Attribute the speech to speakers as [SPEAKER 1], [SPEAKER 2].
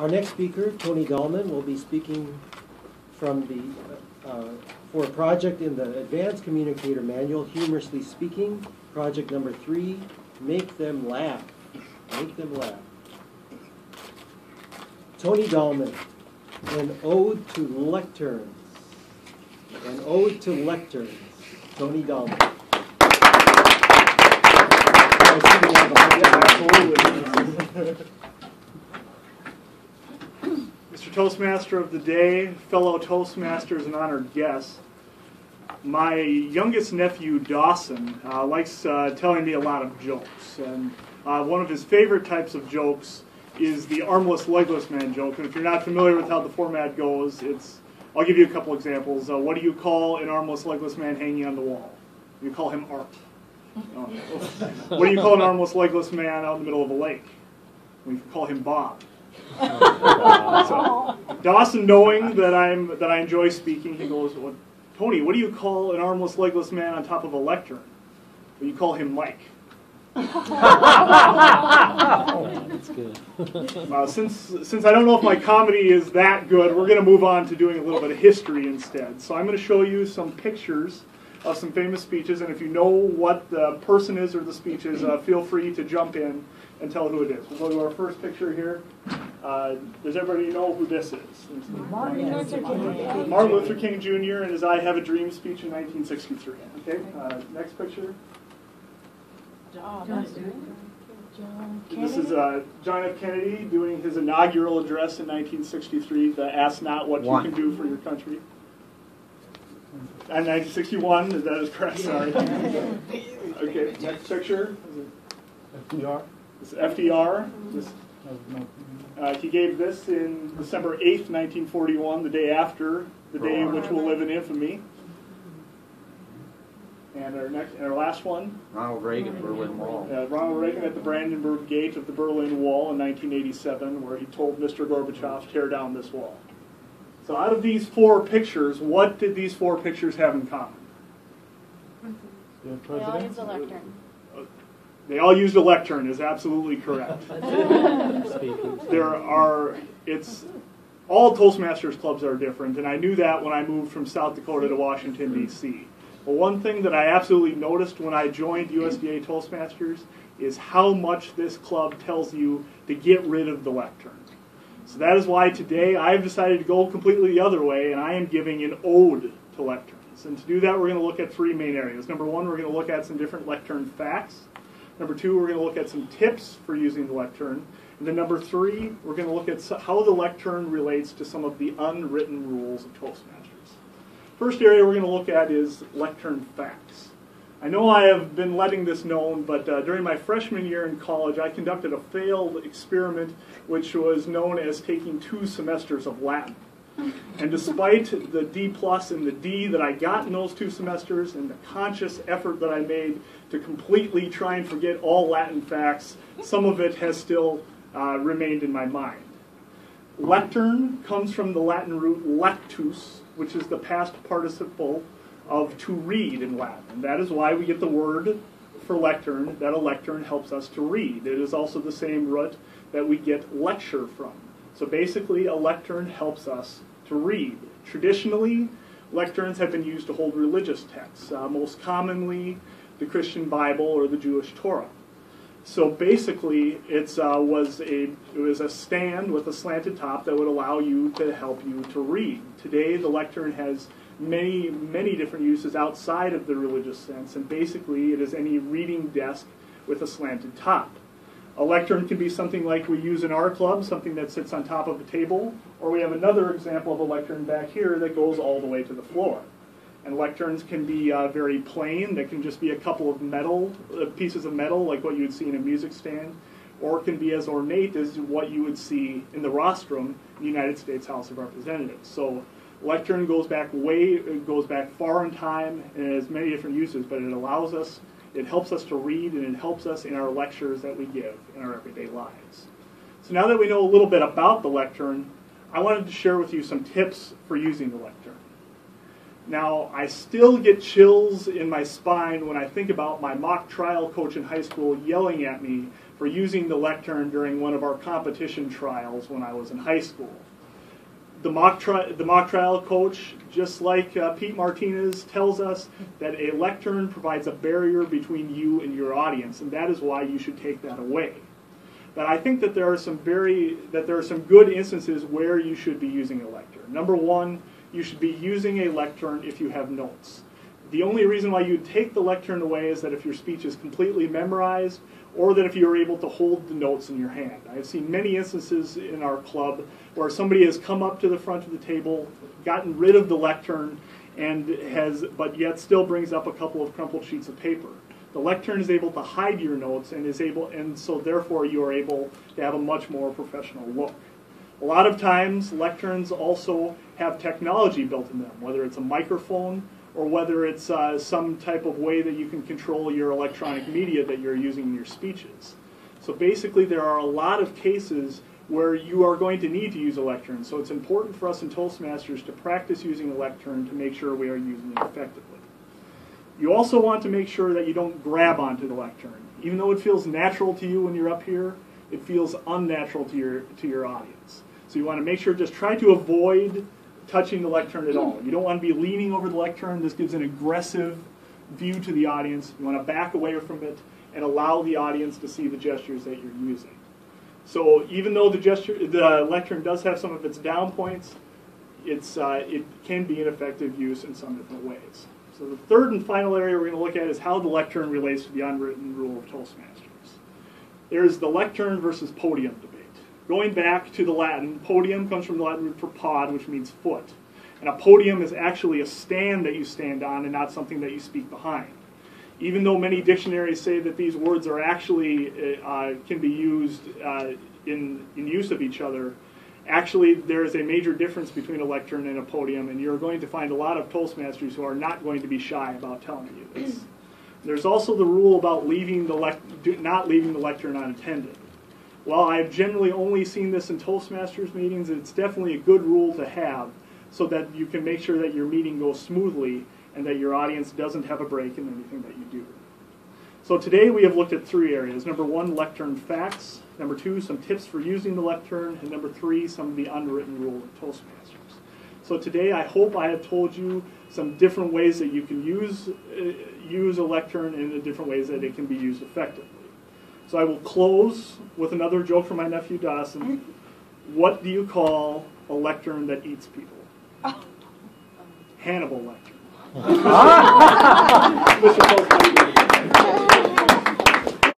[SPEAKER 1] Our next speaker, Tony Dahlman, will be speaking from the, uh, for a project in the Advanced Communicator Manual, Humorously Speaking, project number three, Make Them Laugh. Make Them Laugh. Tony Dahlman, an ode to lecterns. An ode to lecterns. Tony Dahlman.
[SPEAKER 2] Toastmaster of the day, fellow Toastmasters and honored guests, my youngest nephew Dawson uh, likes uh, telling me a lot of jokes, and uh, one of his favorite types of jokes is the armless, legless man joke. And if you're not familiar with how the format goes, it's I'll give you a couple examples. Uh, what do you call an armless, legless man hanging on the wall? You call him Art. Uh, what do you call an armless, legless man out in the middle of a lake? We call him Bob. So, Dawson, knowing that I'm that I enjoy speaking, he goes, well, "Tony, what do you call an armless, legless man on top of a lectern?" Well, you call him Mike.
[SPEAKER 1] That's good.
[SPEAKER 2] Uh, since since I don't know if my comedy is that good, we're going to move on to doing a little bit of history instead. So I'm going to show you some pictures of some famous speeches, and if you know what the person is or the speech is, uh, feel free to jump in and tell who it is. We'll go to our first picture here. Uh, does everybody know who this is?
[SPEAKER 3] Martin Luther King.
[SPEAKER 2] Martin Luther King Jr. and his "I Have a Dream" speech in 1963. Okay. Uh, next picture.
[SPEAKER 3] John
[SPEAKER 2] This is uh, John F. Kennedy doing his inaugural address in 1963, the Ask Not What
[SPEAKER 4] One.
[SPEAKER 2] You Can Do for Your Country. And 1961, that is correct, sorry. Okay, next picture.
[SPEAKER 4] FDR?
[SPEAKER 2] This is FDR. This, uh, he gave this in December 8th, 1941, the day after, the day in which we'll live in infamy. And our next, and our last one,
[SPEAKER 4] Ronald Reagan, Berlin Wall.
[SPEAKER 2] uh, Ronald Reagan at the Brandenburg Gate of the Berlin Wall in 1987, where he told Mr. Gorbachev, tear down this wall. So, out of these four pictures, what did these four pictures have in common?
[SPEAKER 3] They all use a lectern.
[SPEAKER 2] They all used a lectern, is absolutely correct. There are, it's, all Toastmasters clubs are different, and I knew that when I moved from South Dakota to Washington, D.C. But one thing that I absolutely noticed when I joined USDA Toastmasters is how much this club tells you to get rid of the lectern. So that is why today I've decided to go completely the other way, and I am giving an ode to lecterns. And to do that, we're going to look at three main areas. Number one, we're going to look at some different lectern facts. Number two, we're going to look at some tips for using the lectern. And then number three, we're going to look at how the lectern relates to some of the unwritten rules of Toastmasters. First area we're going to look at is lectern facts. I know I have been letting this known, but uh, during my freshman year in college, I conducted a failed experiment which was known as taking two semesters of Latin. And despite the D plus and the D that I got in those two semesters and the conscious effort that I made to completely try and forget all Latin facts, some of it has still uh, remained in my mind. Lectern comes from the Latin root lectus, which is the past participle of to read in Latin. That is why we get the word for lectern, that a lectern helps us to read. It is also the same root that we get lecture from. So basically, a lectern helps us to read. Traditionally, lecterns have been used to hold religious texts, uh, most commonly the Christian Bible or the Jewish Torah. So basically, it's uh, was a it was a stand with a slanted top that would allow you to help you to read. Today, the lectern has many many different uses outside of the religious sense, and basically, it is any reading desk with a slanted top. A lectern can be something like we use in our club, something that sits on top of a table, or we have another example of a lectern back here that goes all the way to the floor. And lecterns can be uh, very plain. They can just be a couple of metal uh, pieces of metal, like what you would see in a music stand, or can be as ornate as what you would see in the rostrum in the United States House of Representatives. So, lectern goes back way it goes back far in time and has many different uses, but it allows us, it helps us to read, and it helps us in our lectures that we give in our everyday lives. So now that we know a little bit about the lectern, I wanted to share with you some tips for using the lectern. Now, I still get chills in my spine when I think about my mock trial coach in high school yelling at me for using the lectern during one of our competition trials when I was in high school. The mock, the mock trial coach, just like uh, Pete Martinez, tells us that a lectern provides a barrier between you and your audience, and that is why you should take that away. But I think that there are some very that there are some good instances where you should be using a lectern. Number one, you should be using a lectern if you have notes. The only reason why you take the lectern away is that if your speech is completely memorized, or that if you're able to hold the notes in your hand. I have seen many instances in our club where somebody has come up to the front of the table, gotten rid of the lectern, and has, but yet still brings up a couple of crumpled sheets of paper. The lectern is able to hide your notes and is able, and so therefore you are able to have a much more professional look. A lot of times, lecterns also have technology built in them, whether it's a microphone or whether it's uh, some type of way that you can control your electronic media that you're using in your speeches. So basically, there are a lot of cases where you are going to need to use a lectern. So it's important for us in Toastmasters to practice using a lectern to make sure we are using it effectively. You also want to make sure that you don't grab onto the lectern. Even though it feels natural to you when you're up here, it feels unnatural to your, to your audience. So you want to make sure just try to avoid touching the lectern at all. You don't want to be leaning over the lectern. This gives an aggressive view to the audience. You want to back away from it and allow the audience to see the gestures that you're using. So even though the gesture, the lectern does have some of its down points, it's, uh, it can be an effective use in some different ways. So the third and final area we're going to look at is how the lectern relates to the unwritten rule of Toastmasters. There's the lectern versus podium debate. Going back to the Latin, podium comes from the Latin root for pod, which means foot. And a podium is actually a stand that you stand on and not something that you speak behind. Even though many dictionaries say that these words are actually uh, can be used uh, in, in use of each other, actually there is a major difference between a lectern and a podium, and you're going to find a lot of Toastmasters who are not going to be shy about telling you this. There's also the rule about leaving the not leaving the lectern unattended. While I've generally only seen this in Toastmasters meetings, it's definitely a good rule to have so that you can make sure that your meeting goes smoothly and that your audience doesn't have a break in anything that you do. So today we have looked at three areas. Number one, lectern facts. Number two, some tips for using the lectern. And number three, some of the unwritten rule of Toastmasters. So today I hope I have told you some different ways that you can use, uh, use a lectern and the different ways that it can be used effectively. So I will close with another joke from my nephew Dawson. Mm-hmm. What do you call a lectern that eats people? Oh. Hannibal lectern. Ah! Mr. Postma.